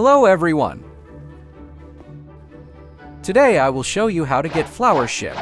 Hello everyone! Today I will show you how to get flower ship.